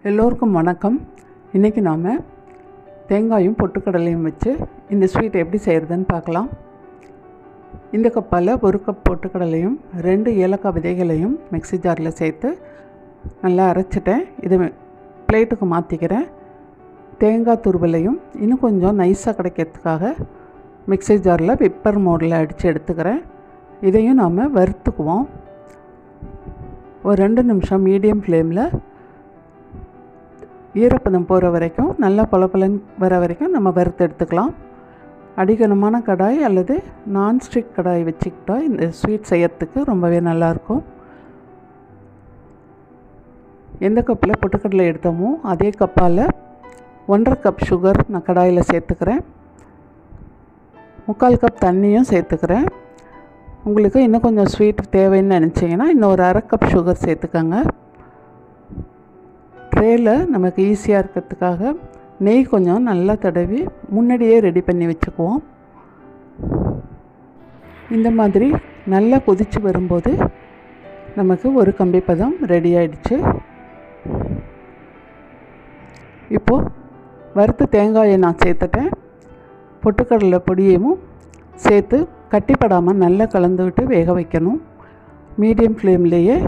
எல்லோருக்கும் வணக்கம். இன்றைக்கி நாம் தேங்காயும் பொட்டுக்கடலையும் வச்சு இந்த ஸ்வீட் எப்படி செய்கிறதுன்னு பார்க்கலாம். இந்த கப்பால் ஒரு கப் பொட்டுக்கடலையும் ரெண்டு ஏலக்காய் விதைகளையும் மிக்ஸி ஜாரில் சேர்த்து நல்லா அரைச்சிட்டேன். இதை பிளேட்டுக்கு மாற்றிக்கிறேன் தேங்காய் துருவலையும் இன்னும் கொஞ்சம் நைஸாக கிடைக்கிறதுக்காக மிக்ஸி ஜாரில் பிப்பர் மோடில் அடித்து எடுத்துக்கிறேன். இதையும் நாம் வறுத்துக்குவோம். ஒரு ரெண்டு நிமிஷம் மீடியம் ஃப்ளேமில் ஈரப்பதம் போகிற வரைக்கும் நல்லா பளபளன்னு வர வரைக்கும் நம்ம வறுத்து எடுத்துக்கலாம். அடிகனமான கடாய் அல்லது நான்ஸ்டிக் கடாய் வச்சுக்கிட்டா இந்த ஸ்வீட் செய்யறதுக்கு ரொம்பவே நல்லாயிருக்கும். எந்த கப்பில் பொட்டுக்கடலை எடுத்தோமோ அதே கப்பால் ஒன்றரை கப் சுகர் நான் கடாயில் சேர்த்துக்கிறேன். முக்கால் கப் தண்ணியும் சேர்த்துக்கிறேன். உங்களுக்கு இன்னும் கொஞ்சம் ஸ்வீட் தேவைன்னு நினச்சிங்கன்னா இன்னும் ஒரு அரை கப் சுகர் சேர்த்துக்கோங்க. ட்ரேயில் நமக்கு ஈஸியாக இருக்கிறதுக்காக நெய் கொஞ்சம் நல்லா தடவி முன்னாடியே ரெடி பண்ணி வச்சுக்குவோம். இந்த மாதிரி நல்லா கொதித்து வரும்போது நமக்கு ஒரு கம்பி பதம் ரெடி ஆயிடுச்சு. இப்போது வறுத்த தேங்காயை நான் சேர்த்துட்டேன். பொட்டுக்கடலை பொடியையும் சேர்த்து கட்டிப்படாமல் நல்லா கலந்து விட்டு வேக வைக்கணும். மீடியம் ஃப்ளேம்லேயே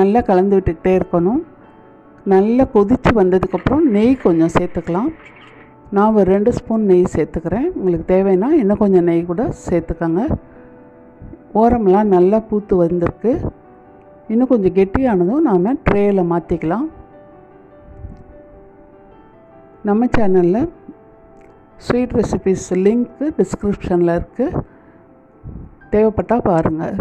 நல்லா கலந்து விட்டுக்கிட்டே இருக்கணும். நல்லா கொதித்து வந்ததுக்கப்புறம் நெய் கொஞ்சம் சேர்த்துக்கலாம். நான் ஒரு ரெண்டு ஸ்பூன் நெய் சேர்த்துக்கிறேன். உங்களுக்கு தேவைன்னா இன்னும் கொஞ்சம் நெய் கூட சேர்த்துக்கோங்க. ஓரமெல்லாம் நல்லா பூத்து வந்திருக்கு. இன்னும் கொஞ்சம் கெட்டியானதும் நாம் ட்ரேயில் மாற்றிக்கலாம் நம்ம சேனலில் ஸ்வீட் ரெசிபிஸ் லிங்க்கு டிஸ்கிரிப்ஷனில் இருக்குது தேவைப்பட்டால் பாருங்கள்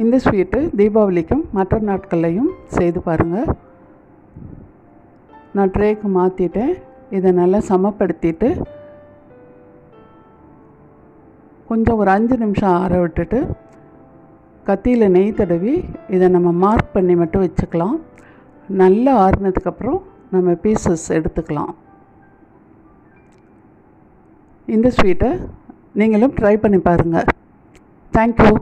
இந்த ஸ்வீட்டு தீபாவளிக்கும் மற்ற நாட்கள்லையும் செய்து பாருங்கள். நான் ட்ரேக்கு மாற்றிட்டேன் இதை நல்லா சமப்படுத்திட்டு கொஞ்சம் ஒரு அஞ்சு நிமிஷம் ஆற விட்டுட்டு கத்தியில் நெய் தடவி இதை நம்ம மார்க் பண்ணி மட்டும் வச்சுக்கலாம். நல்லா ஆறுனதுக்கப்புறம் நம்ம பீசஸ் எடுத்துக்கலாம். இந்த ஸ்வீட்டை நீங்களும் ட்ரை பண்ணி பாருங்கள். தேங்க்யூ